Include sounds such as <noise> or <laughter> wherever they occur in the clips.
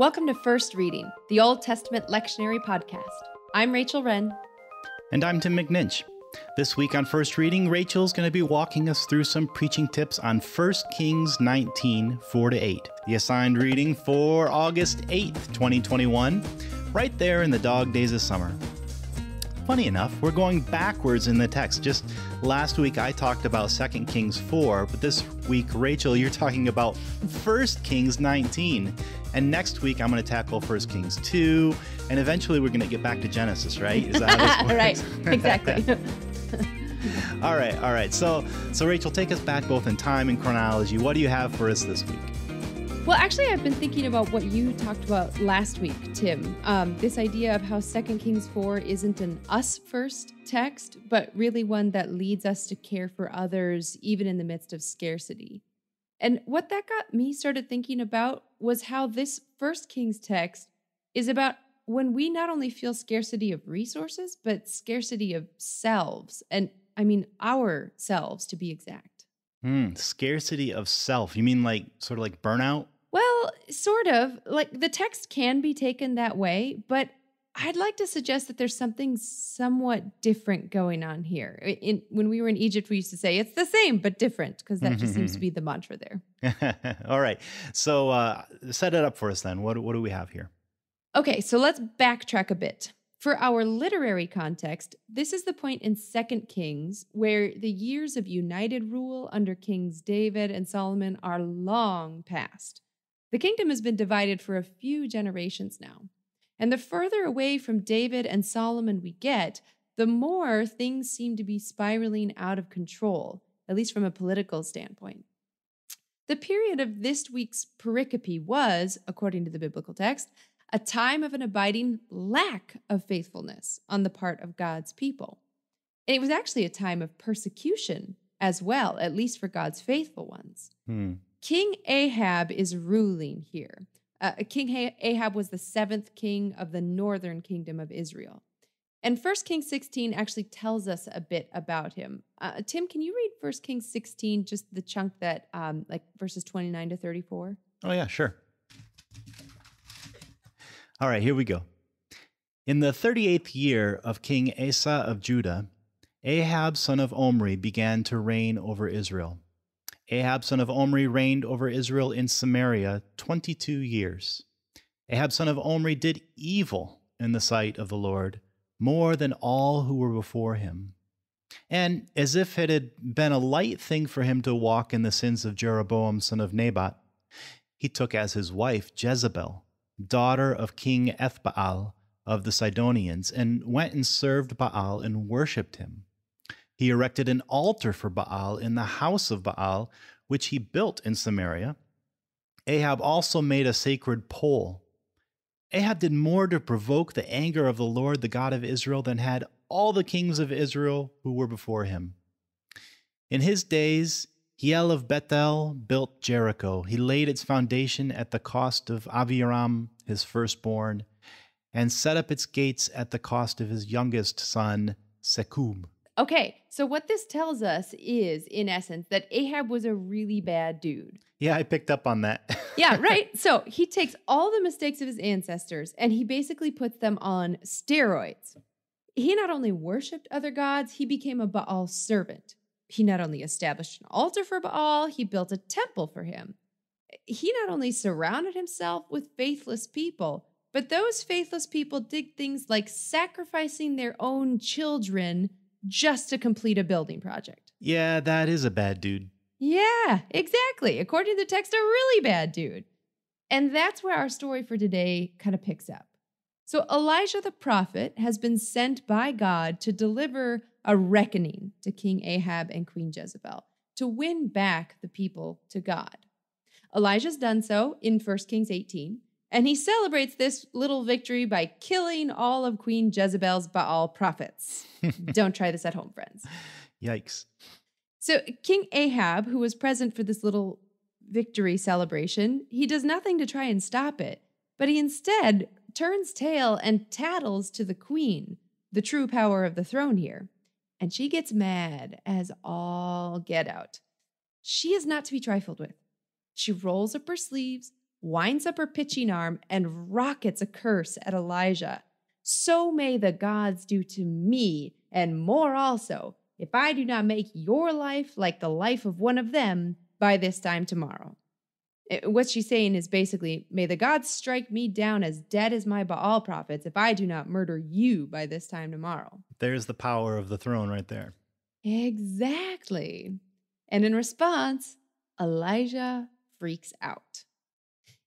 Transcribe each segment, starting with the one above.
Welcome to First Reading, the Old Testament lectionary podcast. I'm Rachel Wren. And I'm Tim McNinch. This week on First Reading, Rachel's going to be walking us through some preaching tips on 1 Kings 19, 4 to 8, the assigned reading for August 8th, 2021, right there in the dog days of summer. Funny enough, we're going backwards in the text. Just last week I talked about 2 Kings 4, but this week, Rachel, you're talking about 1 Kings 19. And next week I'm going to tackle 1 Kings 2, and eventually we're going to get back to Genesis, right? Is that how this <laughs> works? right, exactly. <laughs> all right, all right. So, so Rachel, take us back both in time and chronology. What do you have for us this week? Well, actually, I've been thinking about what you talked about last week, Tim. Um, this idea of how Second Kings 4 isn't an us first text, but really one that leads us to care for others, even in the midst of scarcity. And what that got me started thinking about was how this First Kings text is about when we not only feel scarcity of resources, but scarcity of selves. And I mean, our selves to be exact. Hmm, scarcity of self. You mean like sort of like burnout? Well, sort of. Like the text can be taken that way, but I'd like to suggest that there's something somewhat different going on here. In, when we were in Egypt, we used to say it's the same but different because that just seems to be the mantra there. <laughs> All right. So uh, set it up for us then. What, what do we have here? Okay, so let's backtrack a bit. For our literary context, this is the point in 2 Kings where the years of united rule under Kings David and Solomon are long past. The kingdom has been divided for a few generations now. And the further away from David and Solomon we get, the more things seem to be spiraling out of control, at least from a political standpoint. The period of this week's pericope was, according to the biblical text, a time of an abiding lack of faithfulness on the part of God's people. And it was actually a time of persecution as well, at least for God's faithful ones. Hmm. King Ahab is ruling here. Uh, king Ahab was the seventh king of the northern kingdom of Israel. And 1 Kings 16 actually tells us a bit about him. Uh, Tim, can you read 1 Kings 16, just the chunk that, um, like verses 29 to 34? Oh, yeah, sure. All right, here we go. In the 38th year of King Asa of Judah, Ahab son of Omri began to reign over Israel. Ahab son of Omri reigned over Israel in Samaria 22 years. Ahab son of Omri did evil in the sight of the Lord more than all who were before him. And as if it had been a light thing for him to walk in the sins of Jeroboam son of Nebat, he took as his wife Jezebel daughter of King Ethbaal of the Sidonians, and went and served Baal and worshipped him. He erected an altar for Baal in the house of Baal, which he built in Samaria. Ahab also made a sacred pole. Ahab did more to provoke the anger of the Lord, the God of Israel, than had all the kings of Israel who were before him. In his days, Hiel of Bethel built Jericho. He laid its foundation at the cost of Abiram, his firstborn, and set up its gates at the cost of his youngest son, Segub. Okay, so what this tells us is, in essence, that Ahab was a really bad dude. Yeah, I picked up on that. yeah, <laughs> right. So he takes all the mistakes of his ancestors and he basically puts them on steroids. He not only worshiped other gods, he became a Baal servant. He not only established an altar for Baal, he built a temple for him. He not only surrounded himself with faithless people, but those faithless people did things like sacrificing their own children just to complete a building project. Yeah, that is a bad dude. Yeah, exactly. According to the text, a really bad dude. And that's where our story for today kind of picks up. So Elijah the prophet has been sent by God to deliver a reckoning to King Ahab and Queen Jezebel to win back the people to God. Elijah's done so in 1 Kings 18, and he celebrates this little victory by killing all of Queen Jezebel's Baal prophets. <laughs> Don't try this at home, friends. Yikes. So, King Ahab, who was present for this little victory celebration, he does nothing to try and stop it, but he instead turns tail and tattles to the queen, the true power of the throne here and she gets mad as all get out. She is not to be trifled with. She rolls up her sleeves, winds up her pitching arm, and rockets a curse at Elijah. So may the gods do to me, and more also, if I do not make your life like the life of one of them by this time tomorrow. It, what she's saying is basically, may the gods strike me down as dead as my Baal prophets if I do not murder you by this time tomorrow. There's the power of the throne right there. Exactly. And in response, Elijah freaks out.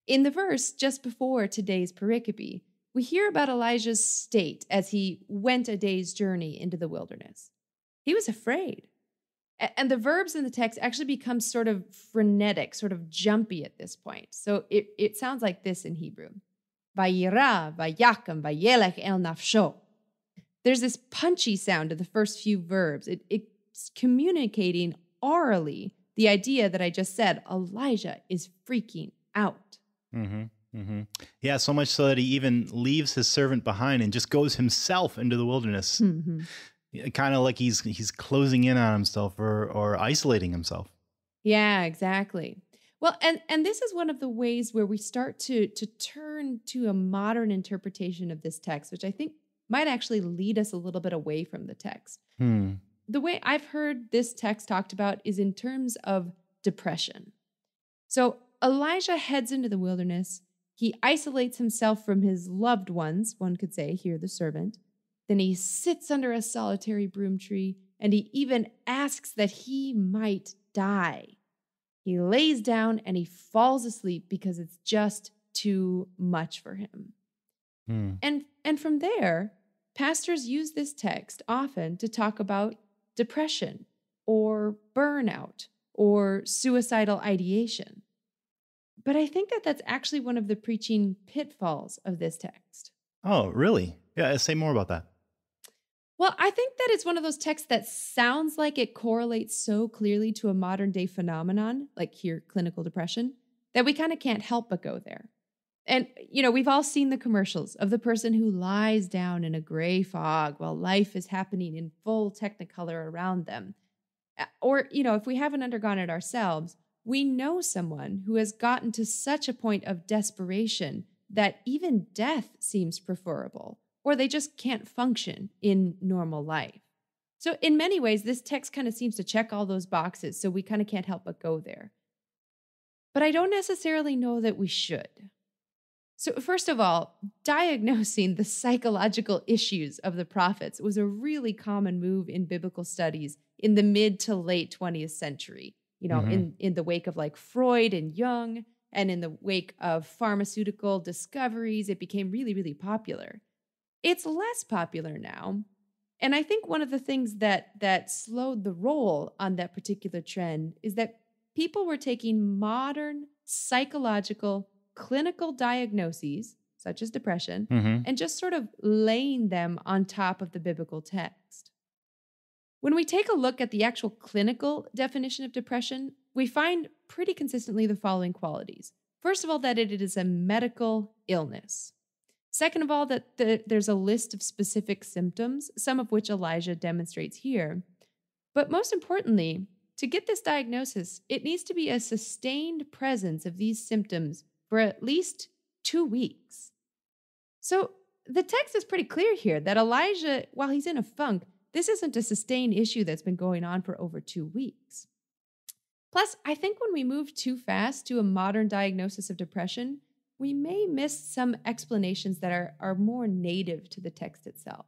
In the verse just before today's pericope, we hear about Elijah's state as he went a day's journey into the wilderness. He was afraid. And the verbs in the text actually become sort of frenetic, sort of jumpy at this point. So it, it sounds like this in Hebrew. Vayira, vayakam, vayelech el nafsho. There's this punchy sound to the first few verbs. It, it's communicating orally the idea that I just said Elijah is freaking out. Mm-hmm. Mm-hmm. Yeah, so much so that he even leaves his servant behind and just goes himself into the wilderness. Mm-hmm kind of like he's he's closing in on himself or or isolating himself. Yeah, exactly. Well, and and this is one of the ways where we start to to turn to a modern interpretation of this text, which I think might actually lead us a little bit away from the text. Hmm. The way I've heard this text talked about is in terms of depression. So Elijah heads into the wilderness. He isolates himself from his loved ones, one could say, here the servant. Then he sits under a solitary broom tree and he even asks that he might die. He lays down and he falls asleep because it's just too much for him. Hmm. And, and from there, pastors use this text often to talk about depression or burnout or suicidal ideation. But I think that that's actually one of the preaching pitfalls of this text. Oh, really? Yeah, say more about that. Well, I think that it's one of those texts that sounds like it correlates so clearly to a modern day phenomenon, like here, clinical depression, that we kind of can't help but go there. And, you know, we've all seen the commercials of the person who lies down in a gray fog while life is happening in full technicolor around them. Or, you know, if we haven't undergone it ourselves, we know someone who has gotten to such a point of desperation that even death seems preferable or they just can't function in normal life. So, in many ways, this text kind of seems to check all those boxes, so we kind of can't help but go there. But I don't necessarily know that we should. So, first of all, diagnosing the psychological issues of the prophets was a really common move in biblical studies in the mid to late 20th century. You know, mm-hmm. in, in the wake of like Freud and Jung, and in the wake of pharmaceutical discoveries, it became really, really popular. It's less popular now. And I think one of the things that that slowed the roll on that particular trend is that people were taking modern psychological clinical diagnoses such as depression mm-hmm. and just sort of laying them on top of the biblical text. When we take a look at the actual clinical definition of depression, we find pretty consistently the following qualities. First of all, that it is a medical illness. Second of all, that the, there's a list of specific symptoms, some of which Elijah demonstrates here. But most importantly, to get this diagnosis, it needs to be a sustained presence of these symptoms for at least two weeks. So the text is pretty clear here that Elijah, while he's in a funk, this isn't a sustained issue that's been going on for over two weeks. Plus, I think when we move too fast to a modern diagnosis of depression, we may miss some explanations that are, are more native to the text itself.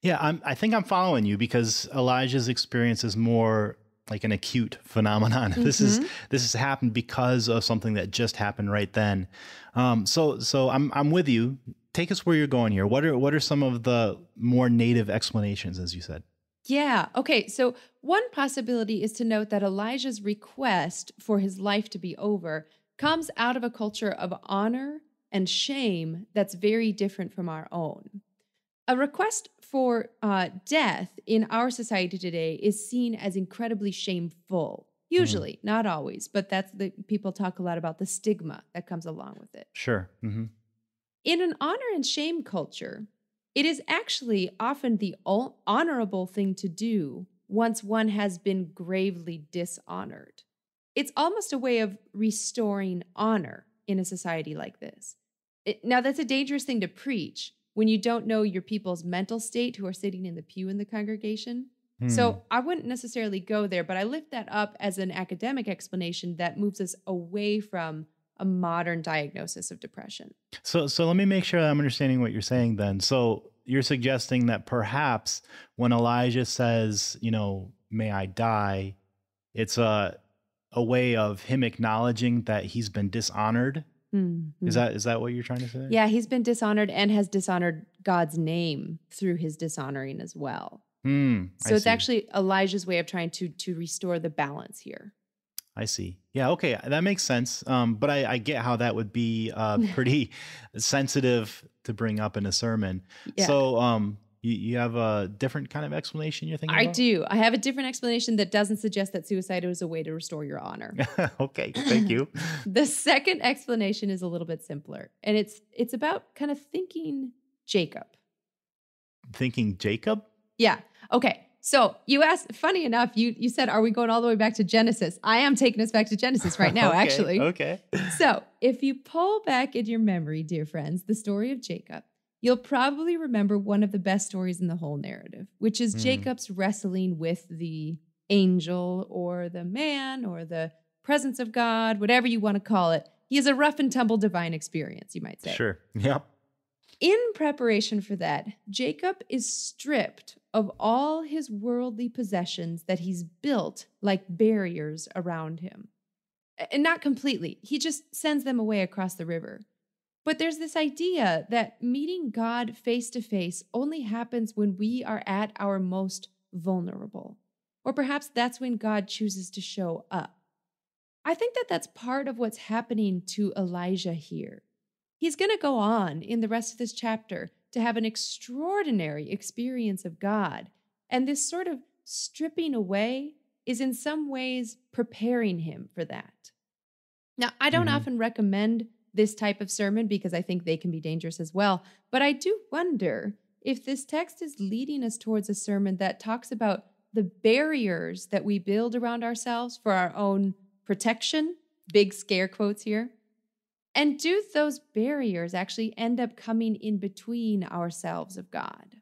Yeah, I'm, I think I'm following you because Elijah's experience is more like an acute <laughs> phenomenon. Mm-hmm. <laughs> This is mm-hmm. this has happened because of something that just happened right then. Um, so so I'm I'm with you. Take us where you're going here. What are what are some of the more native explanations, as you said? Yeah. Okay. So one possibility is to note that Elijah's request for his life to be over comes out of a culture of honor and shame that's very different from our own. A request for uh, death in our society today is seen as incredibly shameful. Usually, mm not always, but that's the people talk a lot about the stigma that comes along with it. Sure. Mm-hmm. In an honor and shame culture, it is actually often the honorable thing to do once one has been gravely dishonored. It's almost a way of restoring honor in a society like this. It, now, that's a dangerous thing to preach when you don't know your people's mental state who are sitting in the pew in the congregation. Hmm. So I wouldn't necessarily go there, but I lift that up as an academic explanation that moves us away from a modern diagnosis of depression. So, so let me make sure I'm understanding what you're saying then. So, you're suggesting that perhaps when Elijah says, you know, may I die, it's a a way of him acknowledging that he's been dishonored. Mhm. Is that is that what you're trying to say? Yeah, he's been dishonored and has dishonored God's name through his dishonoring as well. Hmm. So I it's see. actually Elijah's way of trying to to restore the balance here. I see. Yeah. Okay. That makes sense. Um, but I, I get how that would be uh, <laughs> pretty sensitive to bring up in a sermon. Yeah. So, um, you, you have a different kind of explanation you're thinking I about? do. I have a different explanation that doesn't suggest that suicide is a way to restore your honor. <laughs> okay. Thank you. <laughs> the second explanation is a little bit simpler, and it's it's about kind of thinking Jacob. Thinking Jacob? Yeah. Okay. So you asked. Funny enough, you you said, "Are we going all the way back to Genesis?" I am taking us back to Genesis right now, <laughs> Okay, actually. Okay. So, if you pull back in your memory, dear friends, the story of Jacob, you'll probably remember one of the best stories in the whole narrative, which is Hmm. Jacob's wrestling with the angel or the man or the presence of God, whatever you want to call it. He has a rough and tumble divine experience, you might say. Sure. Yep. In preparation for that, Jacob is stripped of all his worldly possessions that he's built like barriers around him. And not completely, he just sends them away across the river. But there's this idea that meeting God face to face only happens when we are at our most vulnerable. Or perhaps that's when God chooses to show up. I think that that's part of what's happening to Elijah here. He's going to go on in the rest of this chapter to have an extraordinary experience of God. And this sort of stripping away is in some ways preparing him for that. Now, I don't Mhm. often recommend this type of sermon because I think they can be dangerous as well. But I do wonder if this text is leading us towards a sermon that talks about the barriers that we build around ourselves for our own protection, big scare quotes here. And do those barriers actually end up coming in between ourselves of God?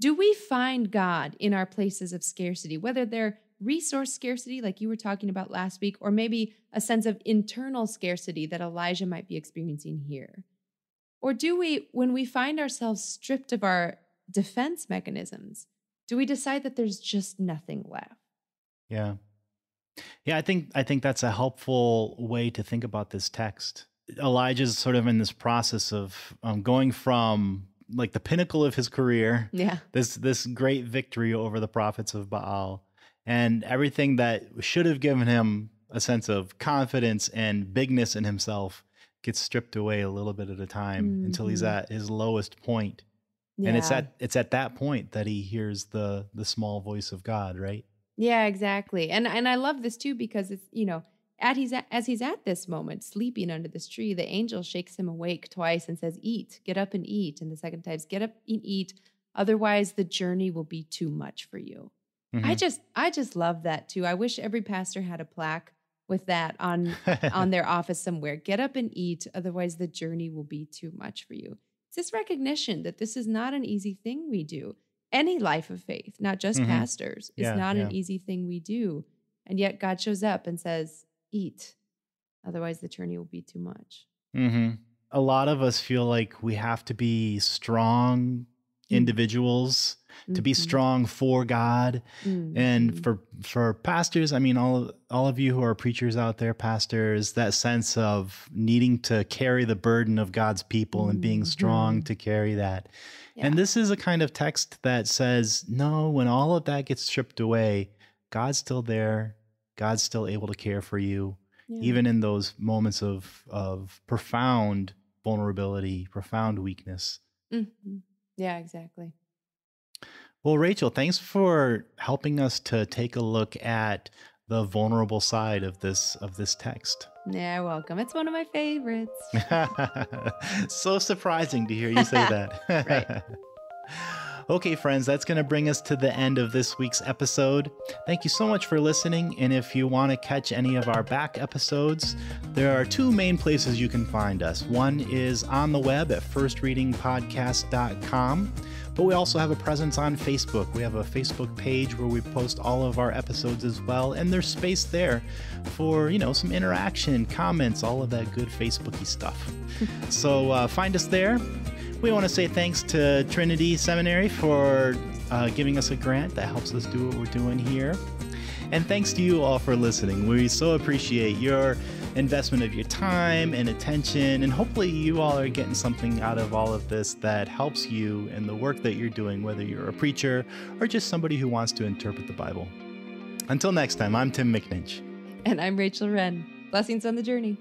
Do we find God in our places of scarcity, whether they're resource scarcity, like you were talking about last week, or maybe a sense of internal scarcity that Elijah might be experiencing here? Or do we, when we find ourselves stripped of our defense mechanisms, do we decide that there's just nothing left? Yeah. Yeah, I think I think that's a helpful way to think about this text. Elijah's sort of in this process of um, going from like the pinnacle of his career, Yeah. this this great victory over the prophets of Baal, and everything that should have given him a sense of confidence and bigness in himself gets stripped away a little bit at a time until he's Mhm. at his lowest point. And it's at it's at that point that he hears the the small voice of God, right? Yeah, exactly. And and I love this too because it's, you know, at he's at, as he's at this moment sleeping under this tree, the angel shakes him awake twice and says, "Eat, get up and eat." And the second time, "Get up and eat, otherwise the journey will be too much for you." I Mhm. just I just love that too. I wish every pastor had a plaque with that on on <laughs> their office somewhere. Get up and eat, otherwise the journey will be too much for you. It's this recognition that this is not an easy thing we do. Any life of faith, not just Mhm. pastors, is Yeah, not an easy thing we do. And yet God shows up and says, "Eat, otherwise the journey will be too much." hmm A lot of us feel like we have to be strong Mm. individuals to be Mhm. strong for God. Mhm. And for for pastors, I mean, all all of you who are preachers out there, pastors, that sense of needing to carry the burden of God's people and being strong Mhm. to carry that. Yeah. And this is a kind of text that says, no, when all of that gets stripped away, God's still there. God's still able to care for you Yeah. even in those moments of of profound vulnerability, profound weakness. Mhm. Yeah, exactly. Well, Rachel, thanks for helping us to take a look at the vulnerable side of this of this text. Yeah, welcome. It's one of my favorites. <laughs> so surprising to hear you say that. <laughs> Right. <laughs> Okay, friends, that's going to bring us to the end of this week's episode. Thank you so much for listening. And if you want to catch any of our back episodes, there are two main places you can find us. One is on the web at firstreadingpodcast.com, but we also have a presence on Facebook. We have a Facebook page where we post all of our episodes as well, and there's space there for, you know, some interaction, comments, all of that good Facebooky stuff. <laughs> so uh, find us there. We want to say thanks to Trinity Seminary for uh, giving us a grant that helps us do what we're doing here. And thanks to you all for listening. We so appreciate your investment of your time and attention. And hopefully, you all are getting something out of all of this that helps you in the work that you're doing, whether you're a preacher or just somebody who wants to interpret the Bible. Until next time, I'm Tim McNinch. And I'm Rachel Wren. Blessings on the journey.